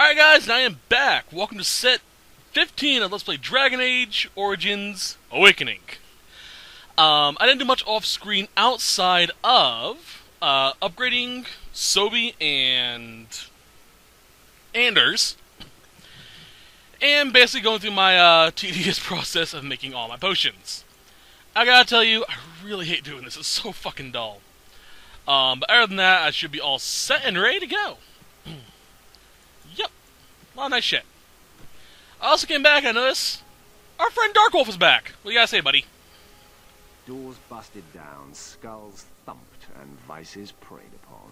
Alright guys, and I am back. Welcome to set 15 of Let's Play Dragon Age Origins Awakening. Um, I didn't do much off-screen outside of uh, upgrading Sobi and Anders, and basically going through my uh, tedious process of making all my potions. I gotta tell you, I really hate doing this. It's so fucking dull. Um, but other than that, I should be all set and ready to go. A lot of nice shit. I also came back and I noticed our friend Darkwolf is back. What do you gotta say, buddy? Doors busted down, skulls thumped, and vices preyed upon.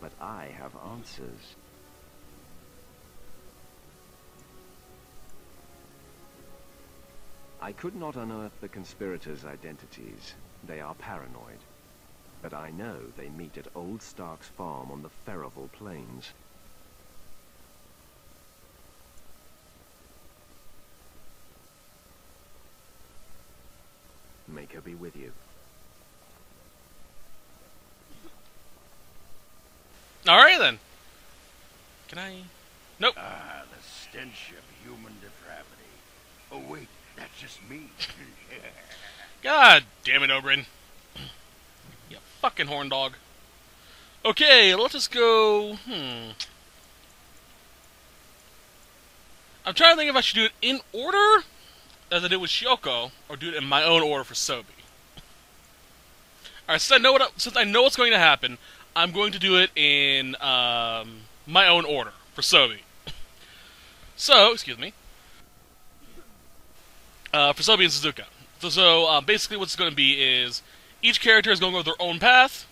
But I have answers. I could not unearth the conspirators' identities. They are paranoid. But I know they meet at Old Stark's farm on the Ferroval Plains. Make her be with you. Alright then. Can I? Nope. Ah, the stench of human depravity. Oh wait, that's just me. God damn it, Oghren. You fucking horn dog. Okay, let us go. Hmm. I'm trying to think if I should do it in order, as I did with Shioko, or do it in my own order for Sobi. Alright, since I know what since I know what's going to happen, I'm going to do it in um, my own order for Sobi. So, excuse me. Uh, for Sobi and Suzuka. So, so uh, basically, what's going to be is each character is going to go their own path,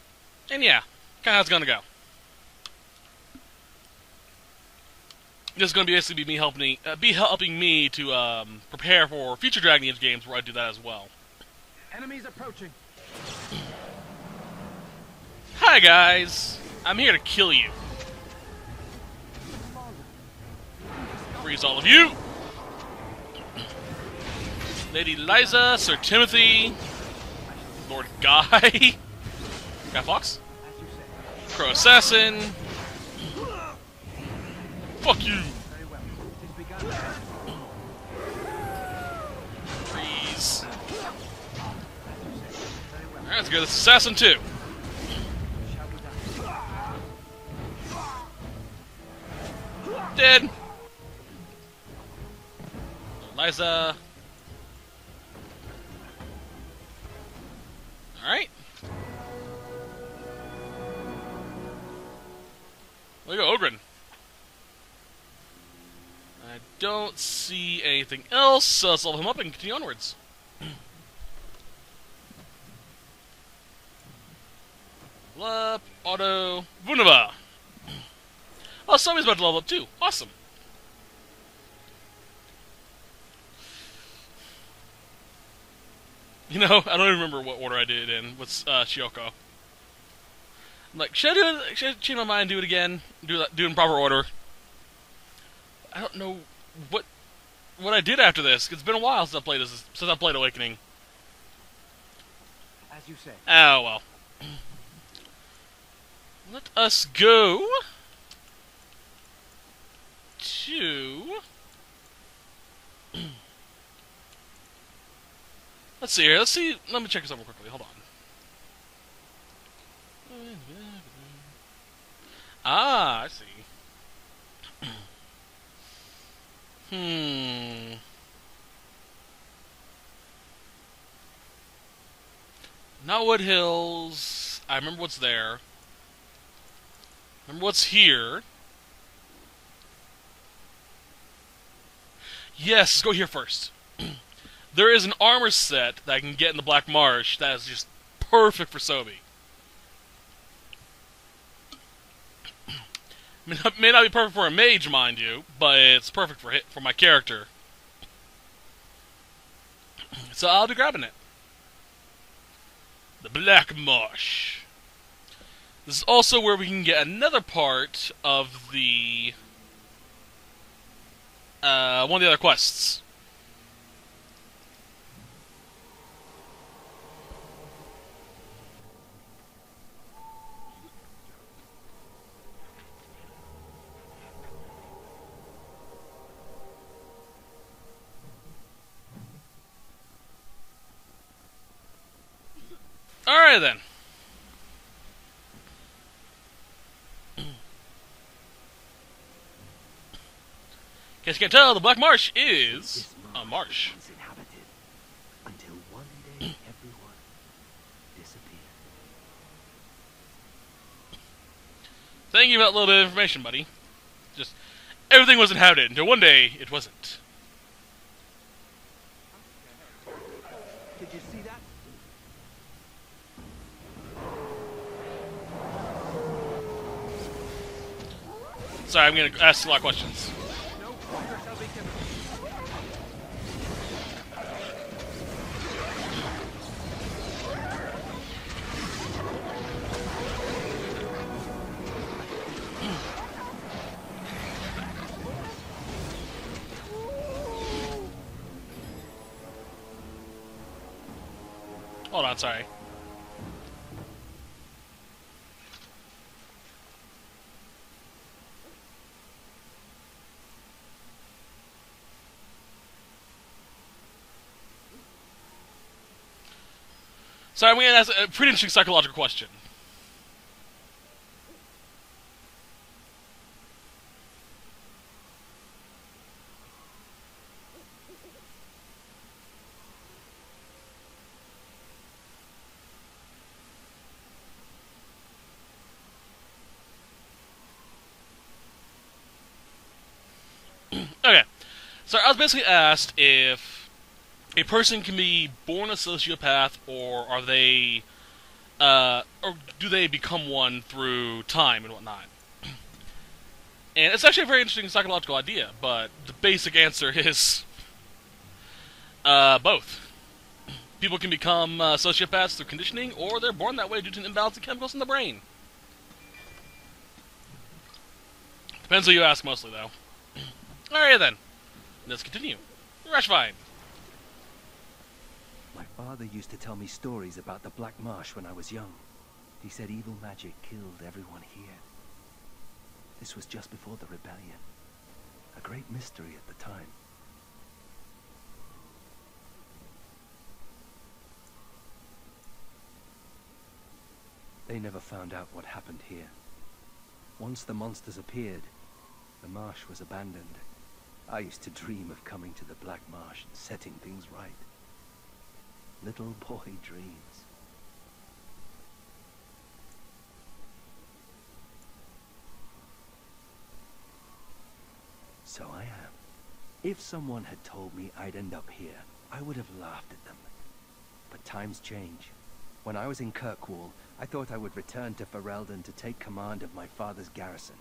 and yeah, kind of how it's going to go. This is going to basically be me helping uh, be helping me to um, prepare for future Dragon Age games where I do that as well. Enemies approaching. Hi guys, I'm here to kill you. Freeze all of you. Lady Liza, Sir Timothy, Lord Guy, Guy Fox. Crow Assassin. Fuck you. Freeze. Alright, let's go Assassin done. Dead. Liza. Alright. Don't see anything else, let's level him up and continue onwards. level auto, Velanna. Oh, somebody's about to level up too. Awesome. You know, I don't even remember what order I did it in with uh, Shioko. I'm like, should I do? Should I change my mind and do it again? Do that, do it in proper order? I don't know what what I did after this. It's been a while since I played this. Since I played Awakening. As you say. Oh well. Let us go to. Let's see here. Let's see. Let me check this out real quickly. Hold on. Ah, I see. Hmm. Not Wood Hills. I remember what's there. Remember what's here. Yes, go here first. there is an armor set that I can get in the Black Marsh that is just perfect for Sobi. May not, may not be perfect for a mage, mind you, but it's perfect for hit, for my character. So I'll be grabbing it. The Black Marsh. This is also where we can get another part of the uh, one of the other quests. Alright then. Guess you can tell the Black Marsh is a marsh. until one day everyone disappeared. Thank you for that little bit of information, buddy. Just everything was inhabited until one day it wasn't. Did you see that? Sorry, I'm gonna ask a lot of questions. Hold on, sorry. Sorry, I'm going to ask a pretty interesting psychological question. Okay. So I was basically asked if a person can be born a sociopath or are they uh, or do they become one through time and whatnot? And it's actually a very interesting psychological idea, but the basic answer is uh, both. People can become uh, sociopaths through conditioning, or they're born that way due to an imbalance of chemicals in the brain. Depends who you ask, mostly, though. Alright then. Let's continue. Rashvine. My father used to tell me stories about the Black Marsh when I was young. He said evil magic killed everyone here. This was just before the rebellion. A great mystery at the time. They never found out what happened here. Once the monsters appeared, the marsh was abandoned. I used to dream of coming to the Black Marsh and setting things right. Little boy dreams. So I am. If someone had told me I'd end up here, I would have laughed at them. But times change. When I was in Kirkwall, I thought I would return to Ferelden to take command of my father's garrison.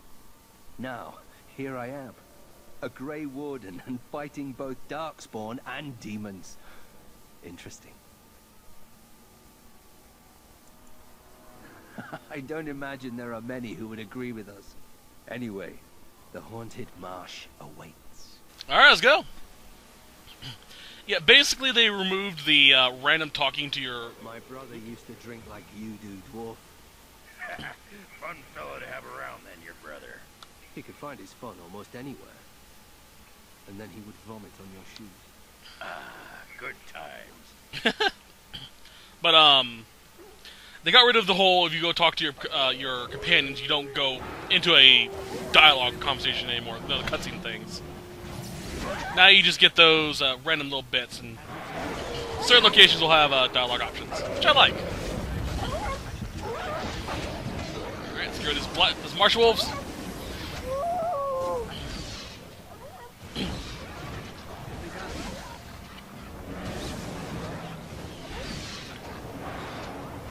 Now, here I am. A Grey Warden and fighting both Darkspawn and demons. Interesting. I don't imagine there are many who would agree with us. Anyway, the haunted marsh awaits. Alright, let's go. Yeah, basically they removed the uh, random talking to your. My brother used to drink like you do, dwarf. Fun fellow to have around then, your brother. He could find his fun almost anywhere. And then he would vomit on your shoes. Ah, good times. But um, they got rid of the whole. If you go talk to your uh, your companions, you don't go into a dialogue conversation anymore. No, the cutscene things. Now you just get those uh, random little bits, and certain locations will have uh, dialogue options, which I like. All right, let's go black, these marsh wolves.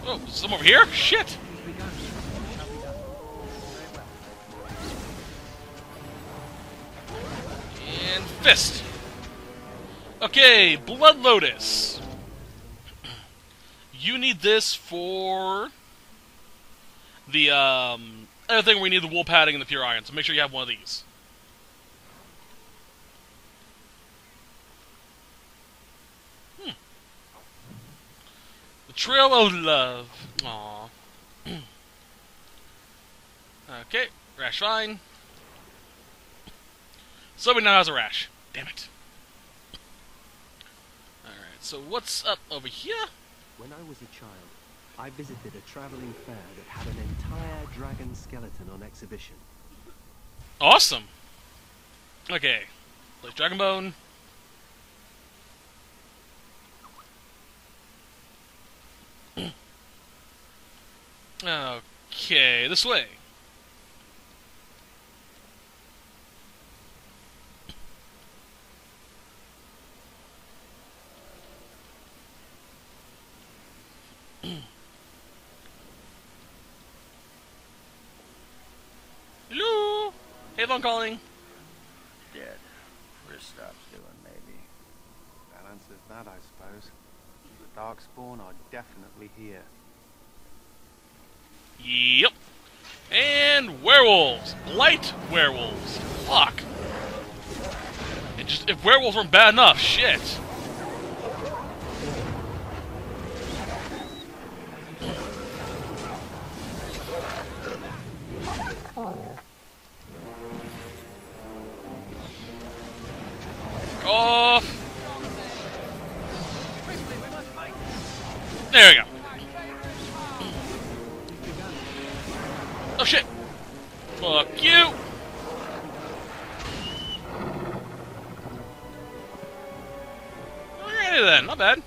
Oh, some over here? Shit! And fist. Okay, Blood Lotus. You need this for the um other thing we need the wool padding and the pure iron, so make sure you have one of these. Trail of Love. Aww. okay, rashvine. Somebody now has a rash. Damn it. Alright, so what's up over here? When I was a child, I visited a traveling fair that had an entire dragon skeleton on exhibition. Awesome. Okay. Place Dragon Bone. Okay, this way. Hello? Avon calling. Dead. Kristoff's doing, maybe. That answers that, I suppose. Darkspawn are definitely here. Yep. And werewolves. Light werewolves. Fuck. It just if werewolves weren't bad enough, shit. Then, not bad.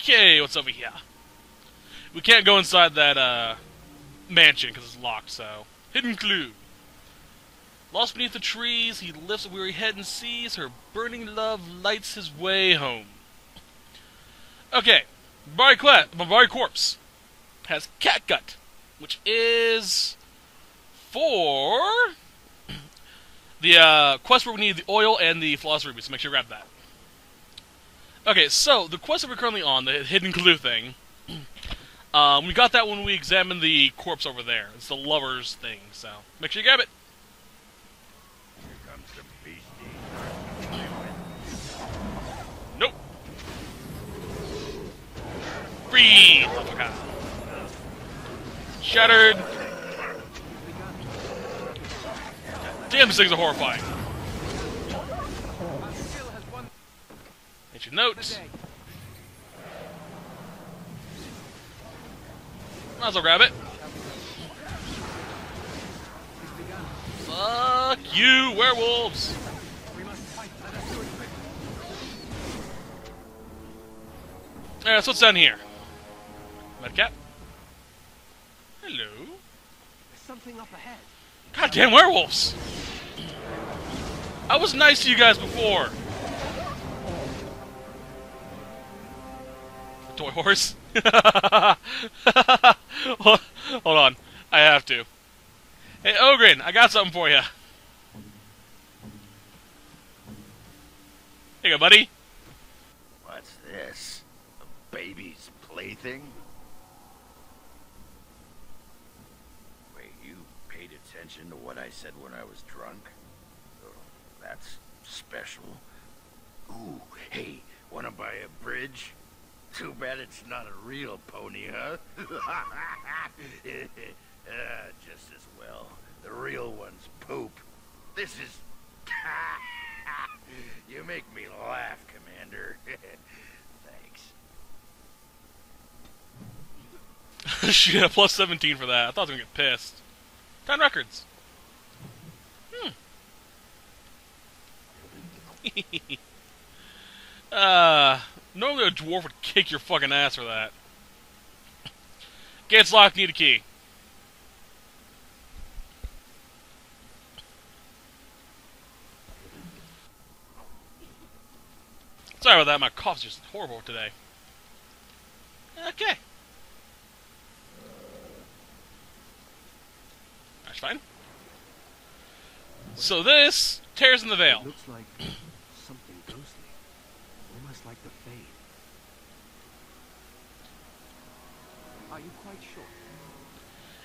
Okay, what's over here? We can't go inside that uh, mansion because it's locked, so. Hidden clue. Lost beneath the trees, he lifts a weary head and sees her burning love lights his way home. Okay, Barbari, Corpse has Catgut, which is for the uh, quest where we need the oil and the flawless ruby, so make sure you grab that. Okay, so the quest that we're currently on, the hidden clue thing, um, we got that when we examined the corpse over there. It's the lover's thing, so make sure you grab it. Nope. Motherfucker. Shattered. Damn, this thing's are horrifying. Ancient notes. Might as well grab it. Fuck you, werewolves! Yeah, so what's down here? Madcap? Hello? There's something up ahead. Goddamn werewolves! I was nice to you guys before. Toy horse? Hold on. I have to. Hey, Oghren, I got something for you. Here you go, buddy. What's this? A baby's plaything? Wait, you paid attention to what I said when I was drunk? Oh, that's special. Ooh, hey, wanna buy a bridge? Too bad it's not a real pony, huh? Ah, just as well. The real one's poop. This is... you make me laugh, Commander. Thanks. a plus 17 for that. I thought I was to get pissed. 10 records. Hmm. uh, normally a dwarf would kick your fucking ass for that. Gates locked, need a key. Sorry about that, my cough's just horrible today. Okay. Fine. So this tears in the veil. It looks like something ghostly. Almost like the Fade. Are you quite sure?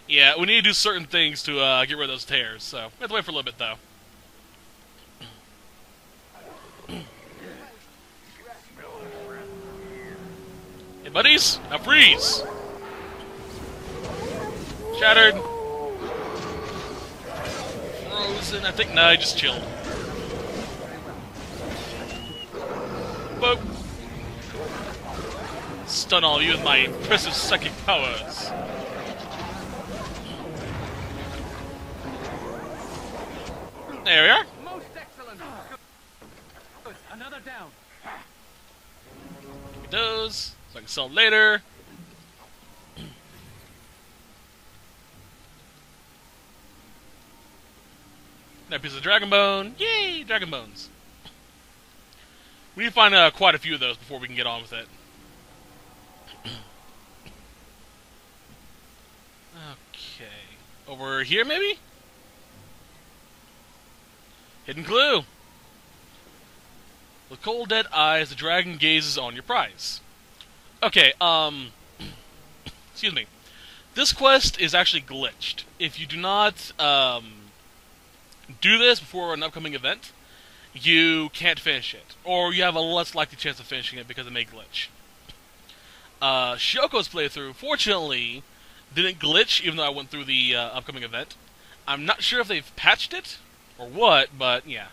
Yeah, we need to do certain things to uh, get rid of those tears, so we have to wait for a little bit though. Hey buddies, now freeze! Shattered. Frozen, I think, no, I just chilled. boop. Stun all of you with my impressive psychic powers. There we are. Most excellent. Good. Another down. Those, so I can sell later. That piece of dragon bone. Yay, dragon bones. We need to find uh, quite a few of those before we can get on with it. okay. Over here, maybe? Hidden clue. With cold dead eyes, the dragon gazes on your prize. Okay, um... excuse me. This quest is actually glitched. If you do not, um... do this before an upcoming event, you can't finish it. Or you have a less likely chance of finishing it because it may glitch. Uh, Shioko's playthrough, fortunately, didn't glitch even though I went through the uh, upcoming event. I'm not sure if they've patched it or what, but yeah.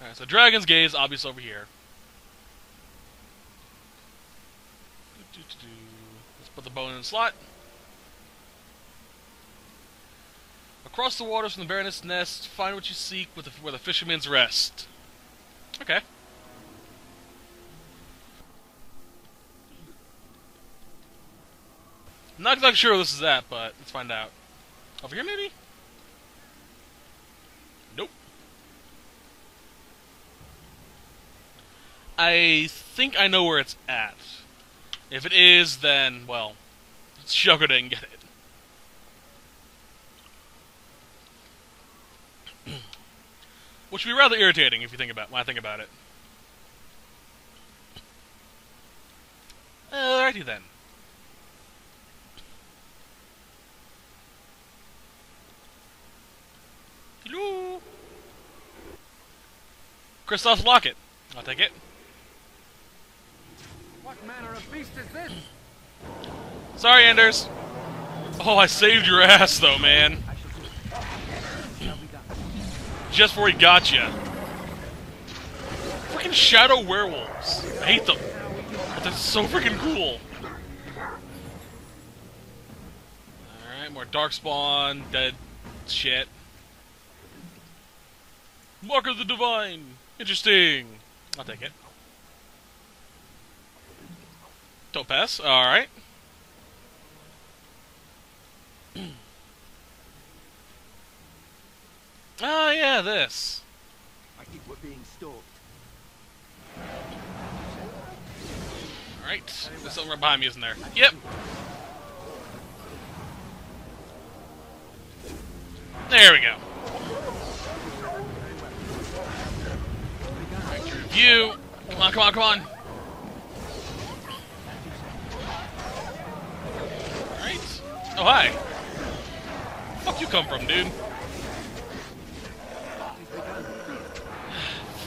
Alright, so Dragon's Gaze, obvious over here. Let's put the bone in the slot. Across the waters from the Baroness' nest, find what you seek with the, where the fishermen's rest. Okay. Not exactly sure this is at, but let's find out. Over here, maybe? Nope. I think I know where it's at. If it is, then, well, Shoko didn't get it. Which would be rather irritating if you think about when I think about it. Alrighty then. Hello. Kristoff's locket. I'll take it. What manner of beast is this? Sorry, Anders. Oh, I saved your ass though, man. Just before he got you. Freaking shadow werewolves. I hate them. But they're so freaking cool. Alright, more darkspawn, dead shit. Mark of the Divine. Interesting. I'll take it. Topaz. Alright. Ah, yeah, this. I think we're being stalked. Alright. There's something right behind me, isn't there? Yep. There we go. Review. Come on, come on, come on. Alright. Oh, hi. Fuck you come from, dude?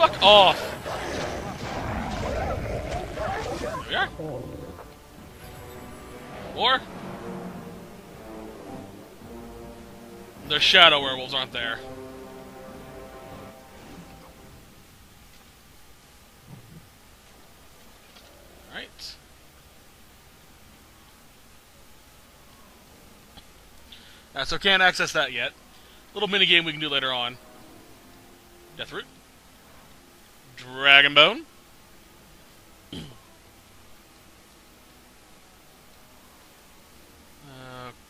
Fuck off! There we are. Or the shadow werewolves aren't there. Alright. Uh, so can't access that yet. Little mini game we can do later on. Deathroot. Dragon Bone.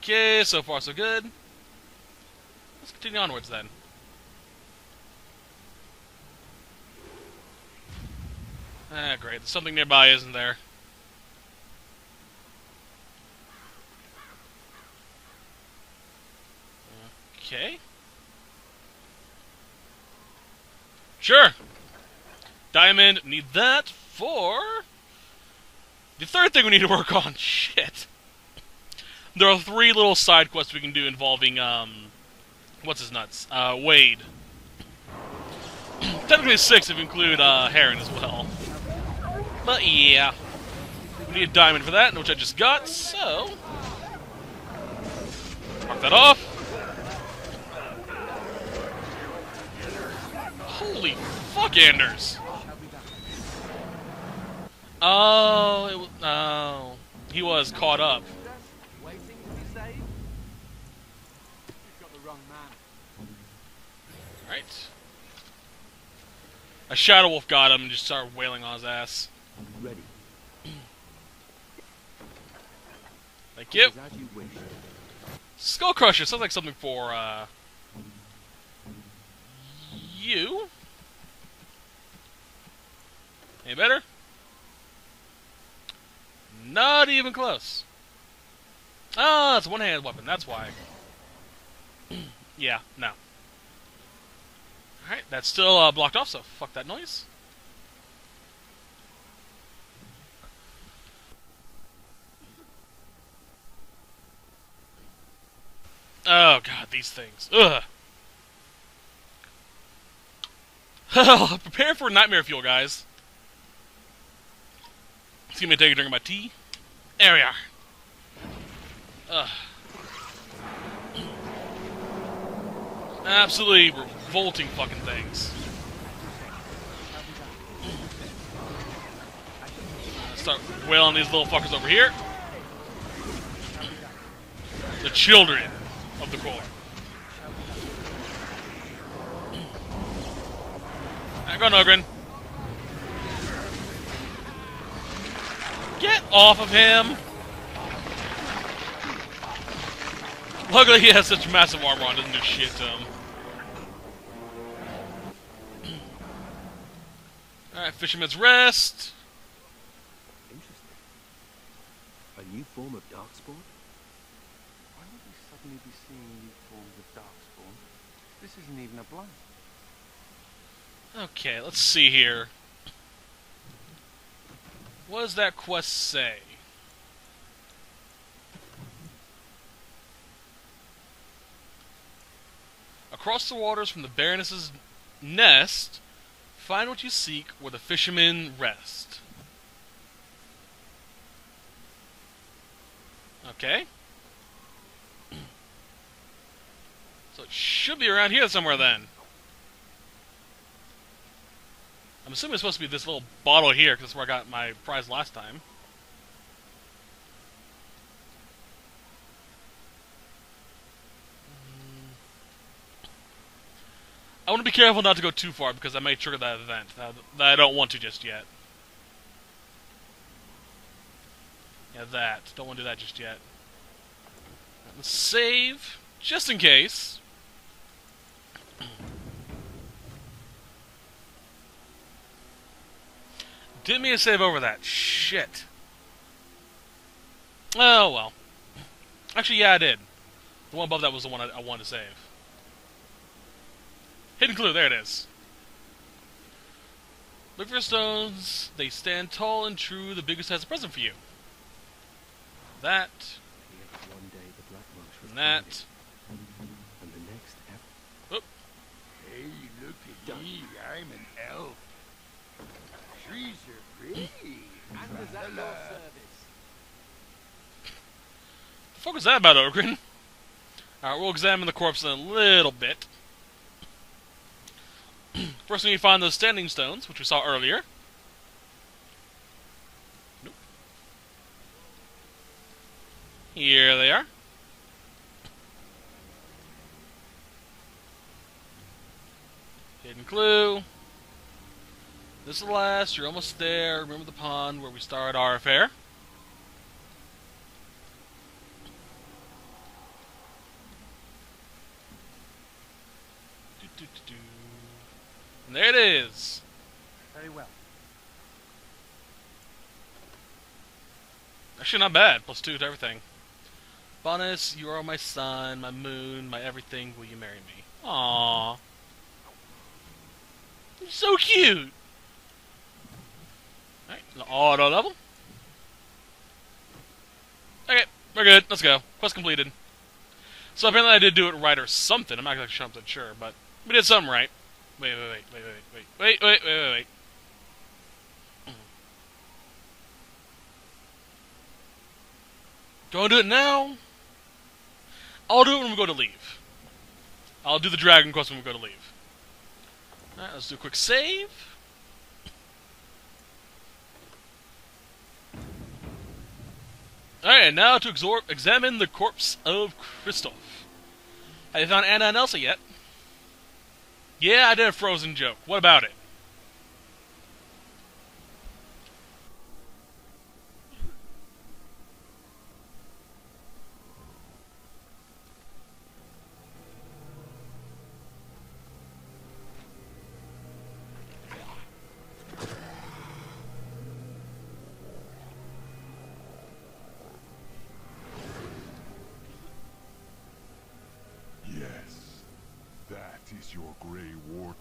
Okay, so far so good. Let's continue onwards then. Ah, great. There's something nearby, isn't there? Okay. Sure. Diamond, need that for the third thing we need to work on. Shit. There are three little side quests we can do involving, um, what's his nuts? Uh, Wade. Technically six if you include, uh, Herren as well. But yeah. We need a diamond for that, which I just got, so... Mark that off. Holy fuck, Anders! Oh, it no. He was caught up. Right. A Shadow Wolf got him and just started wailing on his ass. Ready. Thank you. Skull Crusher sounds like something for, uh... You? Any better? Not even close. Oh, it's one-handed weapon, that's why. yeah, no. Alright, that's still uh, blocked off, so fuck that noise. Oh god, these things. Ugh. Prepare for nightmare fuel, guys. Excuse me, take a drink of my tea. There we are. Ugh. Absolutely revolting fucking things. Start wailing these little fuckers over here. The children of the core. Back on Oghren. Get off of him! Luckily he has such massive armor on, doesn't do shit to him. Alright, Fisherman's Rest. Interesting. A new form of darkspawn? Why would we suddenly be seeing new forms of darkspawn? This isn't even a Blight. Okay, let's see here. What does that quest say? Across the waters from the Baroness's nest, find what you seek where the fishermen rest. Okay. So it should be around here somewhere then. I'm assuming it's supposed to be this little bottle here, because that's where I got my prize last time. Mm. I want to be careful not to go too far, because I may trigger that event that, that I don't want to just yet. Yeah, that. Don't want to do that just yet. Let's save, just in case. Didn't a save over that. Shit. Oh, well. Actually, yeah, I did. The one above that was the one I, I wanted to save. Hidden clue, there it is. Look for stones. They stand tall and true. The biggest has a present for you. That. One day the Black Monks would And that. and the next ev- Hey, look at me. I'm an. Trees are. And is that your service? The fuck was that about, Oghren? Alright, we'll examine the corpse in a little bit. First, we need to find those standing stones, which we saw earlier. Nope. Here they are. Hidden clue. This is the last. You're almost there. Remember the pond where we started our affair. And there it is. Very well. Actually, not bad. Plus two to everything. Bonus, you are my sun, my moon, my everything. Will you marry me? Aww. So cute. Alright, auto level. Okay, we're good. Let's go. Quest completed. So apparently I did do it right or something. I'm not exactly sure, but we did something right. Wait, wait, wait, wait, wait, wait, wait, wait, wait, wait, wait. Do I do it now? I'll do it when we go to leave. I'll do the dragon quest when we go to leave. Alright, let's do a quick save. Alright, now to exor- examine the corpse of Kristoff. Have you found Anna and Elsa yet? Yeah, I did a frozen joke. What about it? Yes, that is your Grey Warden.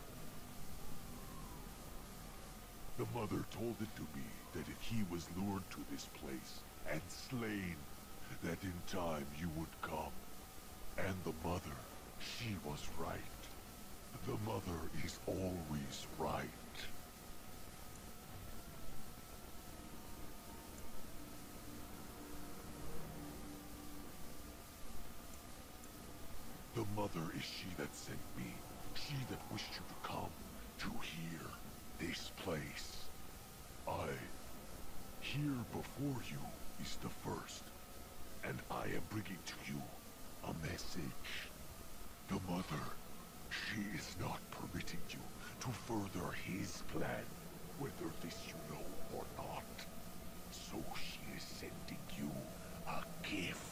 The mother told it to me that if he was lured to this place and slain, that in time you would come. And the mother, she was right. The mother is always right. The mother is she that sent me, she that wished you to come, to here, this place. I, here before you, is the first, and I am bringing to you a message. The mother, she is not permitting you to further his plan, whether this you know or not. So she is sending you a gift.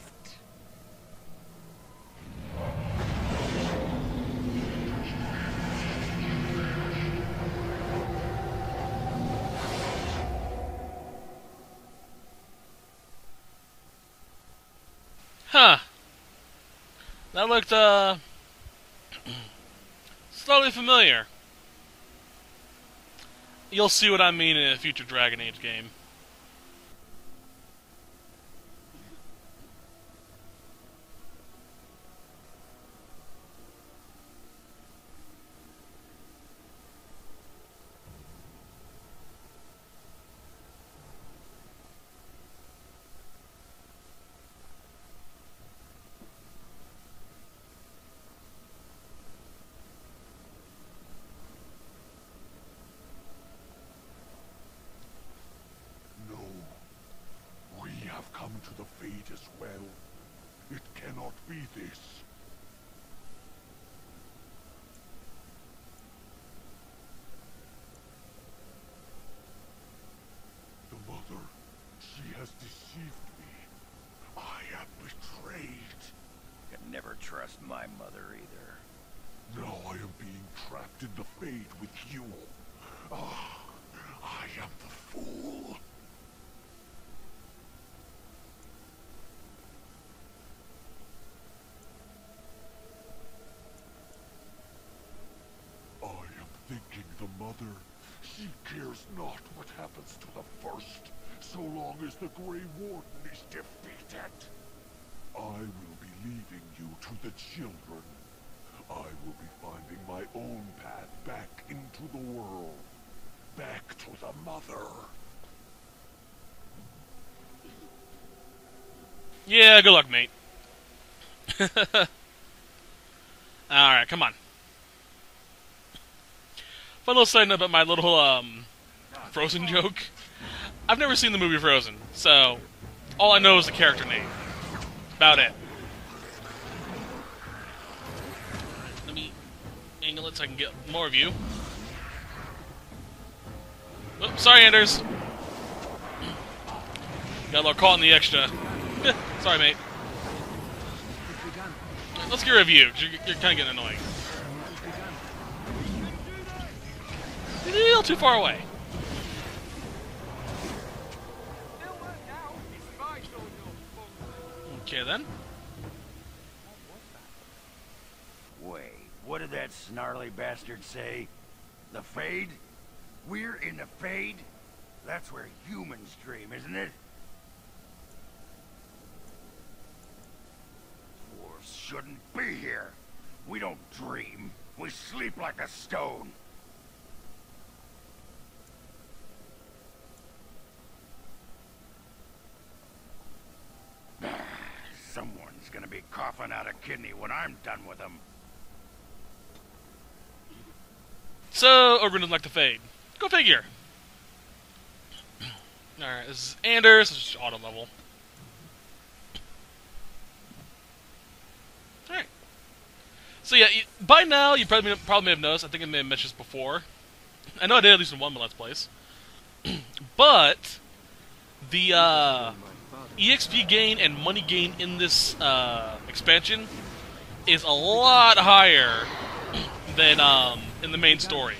Huh. That looked, uh. slightly familiar. You'll see what I mean in a future Dragon Age game. No. We have come to the Fade as well. It cannot be this. The mother, she has deceived me. I am betrayed. Can never trust my mother either. Now I am being trapped in the fade with you. Ah, I am the fool. I am thinking the mother, she cares not what happens to the first, so long as the Grey Warden is defeated. I will be leaving you to the children. I will be finding my own path back into the world. Back to the mother. Yeah, good luck, mate. Alright, come on. Fun little side note about my little um, Frozen joke. I've never seen the movie Frozen, so all I know is the character name. About it. Let me angle it so I can get more of you. Oh, sorry, Anders. Got a little caught in the extra. sorry, mate. Let's get rid of you, 'cause you're, you're kind of getting annoying. A little too far away. Okay, then. Wait, what did that snarly bastard say? The Fade? We're in the Fade? That's where humans dream, isn't it? Dwarves shouldn't be here. We don't dream. We sleep like a stone. coughing out a kidney when I'm done with him. So, Oghren doesn't like to fade. Go figure. Alright, this is Anders. This is auto level. Alright. So yeah, by now, you probably, probably may have noticed, I think I may have mentioned this before. I know I did at least in one Let's Plays. but, the uh, EXP gain and money gain in this uh, expansion is a lot higher than um, in the main story.